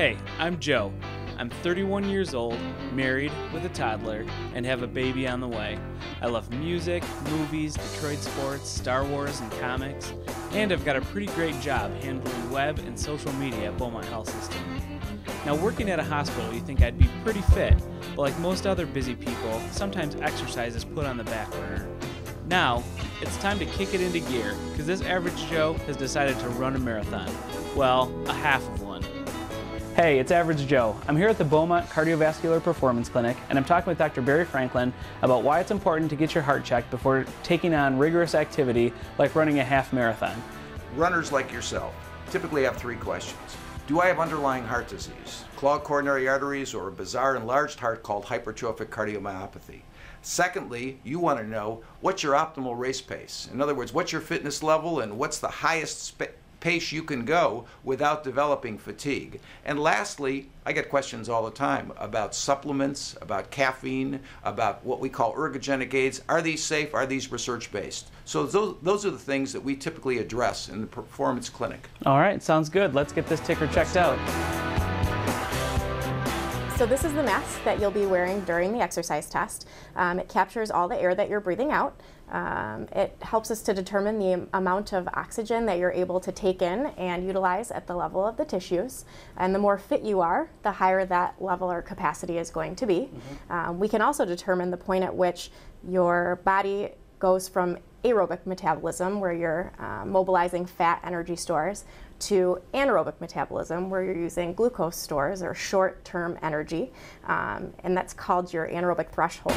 Hey, I'm Joe. I'm 31 years old, married with a toddler, and have a baby on the way. I love music, movies, Detroit sports, Star Wars, and comics, and I've got a pretty great job handling web and social media at Beaumont Health System. Now, working at a hospital, you think I'd be pretty fit, but like most other busy people, sometimes exercise is put on the back burner. Now, it's time to kick it into gear, because this average Joe has decided to run a marathon. Well, a half of one. Hey, it's Average Joe. I'm here at the Beaumont Cardiovascular Performance Clinic, and I'm talking with Dr. Barry Franklin about why it's important to get your heart checked before taking on rigorous activity like running a half marathon. Runners like yourself typically have three questions. Do I have underlying heart disease, clogged coronary arteries, or a bizarre enlarged heart called hypertrophic cardiomyopathy? Secondly, you want to know what's your optimal race pace. In other words, what's your fitness level and what's the highest pace you can go without developing fatigue. And lastly, I get questions all the time about supplements, about caffeine, about what we call ergogenic aids. Are these safe? Are these research based? So those, those are the things that we typically address in the performance clinic. All right, sounds good. Let's get this ticker checked out. So this is the mask that you'll be wearing during the exercise test. Um, it captures all the air that you're breathing out. Um, it helps us to determine the amount of oxygen that you're able to take in and utilize at the level of the tissues. And the more fit you are, the higher that level or capacity is going to be. Mm-hmm. Um, we can also determine the point at which your body goes from aerobic metabolism, where you're uh, mobilizing fat energy stores, to anaerobic metabolism, where you're using glucose stores or short term energy, um, and that's called your anaerobic threshold.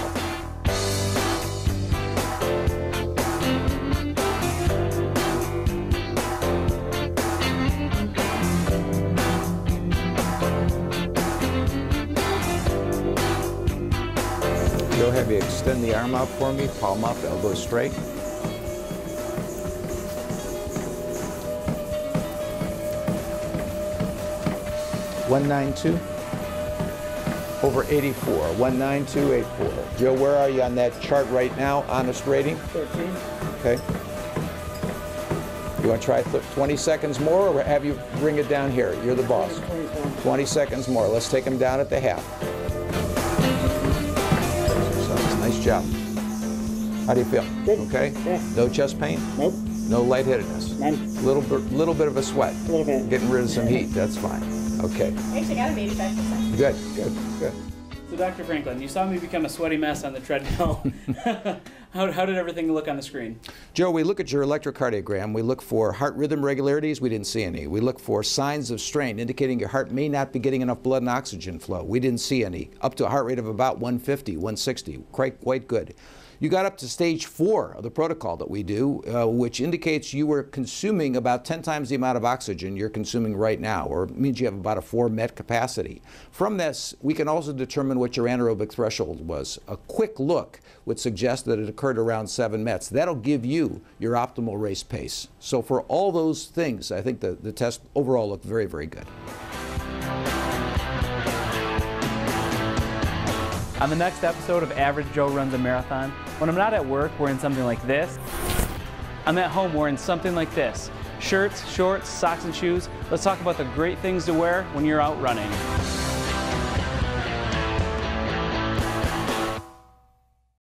Go have you extend the arm out for me, palm up, elbow straight. One nine two. Over 84. 19284. Joe, where are you on that chart right now? Honest rating? 13. Okay. You want to try 20 seconds more or have you bring it down here? You're the boss. 20 seconds more. Let's take them down at the half. Nice job. How do you feel? Good. Okay? Yeah. No chest pain? Nope. No lightheadedness? None. Little bit, little bit of a sweat. A little bit. Getting rid of some heat. That's fine. Okay. I Actually got an 85%. Good, good, good. So, Dr. Franklin, you saw me become a sweaty mess on the treadmill. how, how did everything look on the screen? Joe, we look at your electrocardiogram. We look for heart rhythm regularities. We didn't see any. We look for signs of strain, indicating your heart may not be getting enough blood and oxygen flow. We didn't see any. Up to a heart rate of about 150, 160. Quite, quite good. You got up to stage four of the protocol that we do, uh, which indicates you were consuming about 10 times the amount of oxygen you're consuming right now, or means you have about a 4 met capacity. From this, we can also determine what your anaerobic threshold was. A quick look would suggest that it occurred around 7 mets. That'll give you your optimal race pace. So, for all those things, I think the, the test overall looked very, very good. On the next episode of Average Joe Runs a Marathon, when I'm not at work wearing something like this, I'm at home wearing something like this. Shirts, shorts, socks, and shoes. Let's talk about the great things to wear when you're out running.